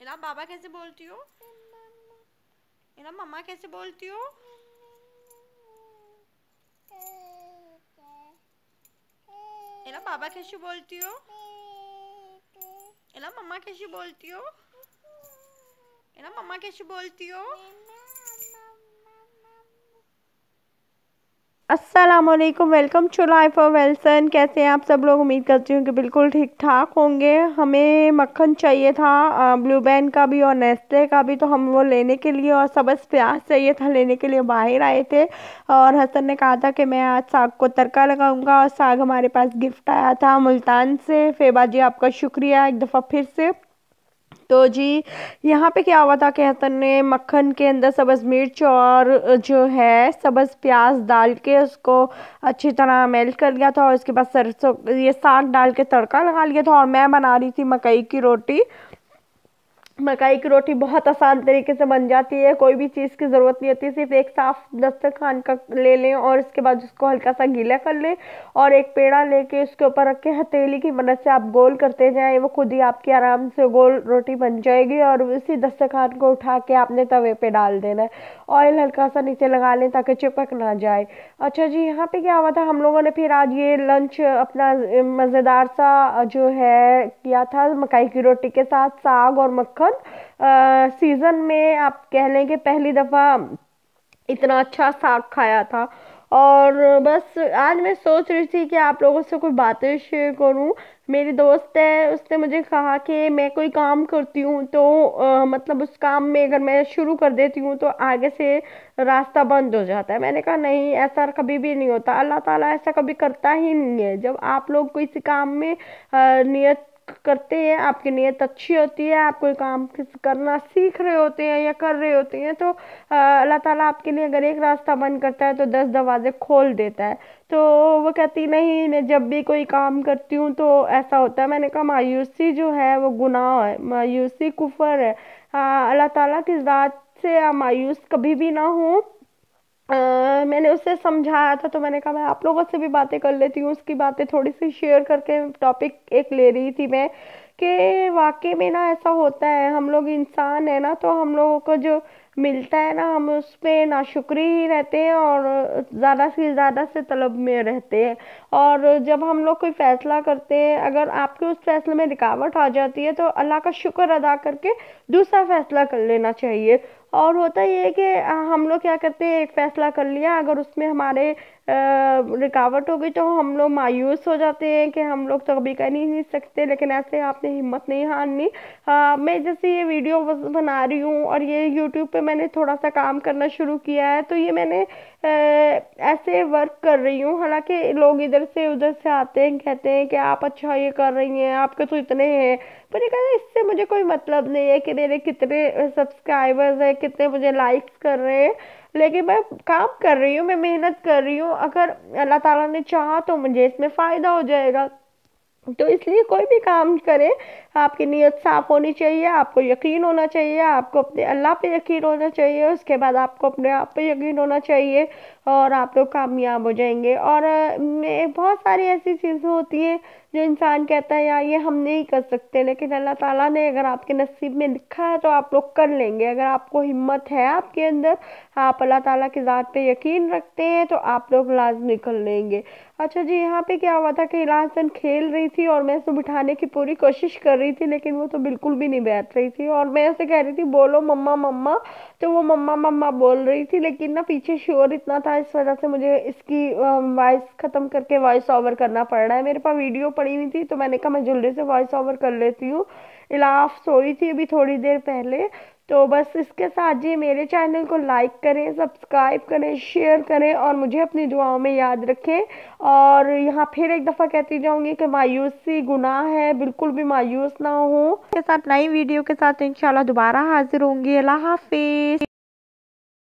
इलाम बाबा कैसे बोलती हो? इलाम मम्मा कैसे बोलती हो? इलाम बाबा कैसे बोलती हो? इलाम मम्मा कैसे बोलती हो? इलाम मम्मा कैसे बोलती हो? अस्सलाम वालेकुम टू लाइफ ऑफ़ वेल्सन कैसे हैं आप सब लोग? उम्मीद करती हूँ कि बिल्कुल ठीक ठाक होंगे। हमें मक्खन चाहिए था ब्लू बैन का भी और नेस्ले का भी तो हम वो लेने के लिए और सबस प्याज चाहिए था, लेने के लिए बाहर आए थे। और हसन ने कहा था कि मैं आज साग को तड़का लगाऊँगा और साग हमारे पास गिफ्ट आया था मुल्तान से। फेबा जी आपका शुक्रिया एक दफ़ा फिर से। तो जी, यहाँ पे क्या हुआ था कि ने मक्खन के अंदर सब्ज़ मिर्च और जो है सब्ज़ प्याज डाल के उसको अच्छी तरह मेल्ट कर लिया था और उसके बाद सरसों, ये साग डाल के तड़का लगा लिया था और मैं बना रही थी मकई की रोटी मकाई की रोटी बहुत आसान तरीके से बन जाती है, कोई भी चीज़ की ज़रूरत नहीं होती, सिर्फ़ एक साफ़ दस्तरखान का ले लें और इसके बाद उसको हल्का सा गीला कर लें और एक पेड़ा लेके उसके ऊपर रख के हथेली की मदद से आप गोल करते जाएँ, वो खुद ही आपकी आराम से गोल रोटी बन जाएगी और उसी दस्तरखान को उठा के आपने तवे पर डाल देना है। ऑयल हल्का सा नीचे लगा लें ताकि चिपक ना जाए। अच्छा जी, यहाँ पर क्या हुआ था? हम लोगों ने फिर आज ये लंच अपना मज़ेदार सा जो है, किया था मकाई की रोटी के साथ साग और मक्खन। सीज़न में आप कह लें कि पहली दफ़ा इतना अच्छा साग खाया था। और बस आज मैं सोच रही थी कि आप लोगों से कोई बातें शेयर करूँ। मेरी दोस्त है उसने मुझे कहा कि मैं कोई काम करती हूँ तो आ, मतलब उस काम में अगर मैं शुरू कर देती हूँ तो आगे से रास्ता बंद हो जाता है। मैंने कहा नहीं ऐसा कभी भी नहीं होता। अल्लाह ताला ऐसा कभी करता ही नहीं है। जब आप लोग किसी काम में नियत करते हैं, आपकी नीयत अच्छी होती है, आप कोई काम करना सीख रहे होते हैं या कर रहे होते हैं तो अल्लाह ताला आपके लिए अगर एक रास्ता बंद करता है तो दस दरवाजे खोल देता है। तो वो कहती, नहीं, मैं जब भी कोई काम करती हूँ तो ऐसा होता है, मैंने कहा, मायूसी जो है, वो गुनाह है, मायूसी कुफर है। अल्लाह ताला की ज़ात से मायूस कभी भी ना हो। आ, मैंने उससे समझाया था तो मैंने कहा मैं आप लोगों से भी बातें कर लेती हूँ उसकी बातें थोड़ी सी शेयर करके टॉपिक एक ले रही थी मैं कि वाकई में ना ऐसा होता है हम लोग इंसान है ना तो हम लोगों को जो मिलता है ना हम उस पर नाशुक्री ही रहते हैं और ज़्यादा से ज़्यादा से तलब में रहते हैं और जब हम लोग कोई फ़ैसला करते हैं अगर आपके उस फैसले में रुकावट आ जाती है तो अल्लाह का शुक्र अदा करके दूसरा फ़ैसला कर लेना चाहिए और होता ये है कि हम लोग क्या करते हैं, एक फ़ैसला कर लिया, अगर उसमें हमारे रुकावट हो गई तो हम लोग मायूस हो जाते हैं कि हम लोग तो कभी कर ही नहीं सकते, लेकिन ऐसे आपने हिम्मत नहीं हारनी। मैं जैसे ये वीडियो बना रही हूँ और ये यूट्यूब पे मैंने थोड़ा सा काम करना शुरू किया है तो ये मैंने ऐसे वर्क कर रही हूँ। हालाँकि लोग इधर से उधर से आते हैं, कहते हैं कि आप अच्छा ये कर रही हैं, आपके तो इतने हैं। पर ये कहते इससे मुझे कोई मतलब नहीं है कि मेरे कितने सब्सक्राइबर्स हैं, कितने मुझे लाइक्स कर रहे हैं। लेकिन मैं काम कर रही हूँ, मैं मेहनत कर रही हूँ। अगर अल्लाह ताला ने चाहा तो मुझे इसमें फ़ायदा हो जाएगा। तो इसलिए कोई भी काम करें, आपकी नीयत साफ़ होनी चाहिए, आपको यकीन होना चाहिए, आपको अपने अल्लाह पे यकीन होना चाहिए, उसके बाद आपको अपने आप पे यकीन होना चाहिए और आप लोग कामयाब हो जाएँगे। और बहुत सारी ऐसी चीज़ें होती हैं जो इंसान कहता है, यार, ये हम नहीं कर सकते, लेकिन अल्लाह ताला ने अगर आपके नसीब में लिखा है तो आप लोग कर लेंगे। अगर आपको हिम्मत है आपके अंदर, आप अल्लाह ताला की ज़ात पे यकीन रखते हैं तो आप लोग लाजमी कर लेंगे। अच्छा जी, यहाँ पे क्या हुआ था कि इलाहसन खेल रही थी और मैं उसे बिठाने की पूरी कोशिश कर रही थी, लेकिन वो तो बिल्कुल भी नहीं बैठ रही थी। और मैं उसे कह रही थी, बोलो मम्मा मम्मा। तो वो मम्मा मम्मा बोल रही थी, लेकिन ना पीछे शोर इतना था, इस वजह से मुझे इसकी वॉइस ख़त्म करके वॉइस ओवर करना पड़ रहा है। मेरे पास वीडियो पड़ी हुई थी तो मैंने कहा, मैं जल्दी से वॉइस ओवर कर लेती हूँ। इलाफ सोई थी अभी थोड़ी देर पहले। तो बस इसके साथ जी मेरे चैनल को लाइक करें सब्सक्राइब करें शेयर करें और मुझे अपनी दुआओं में याद रखें। और यहाँ फिर एक दफ़ा कहती जाऊँगी कि मायूसी गुनाह है, बिल्कुल भी मायूस ना हो। के साथ नई वीडियो के साथ इंशाल्लाह दोबारा हाजिर होंगी। अल्लाह हाफिज़।